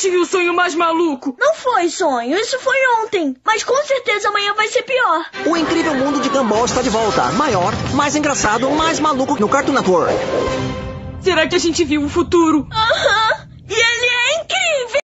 tive o sonho mais maluco. Não foi sonho, isso foi ontem. Mas com certeza amanhã vai ser pior. O incrível mundo de Gumball está de volta. Maior, mais engraçado, mais maluco no Cartoon Network. Será que a gente viu o futuro? Aham.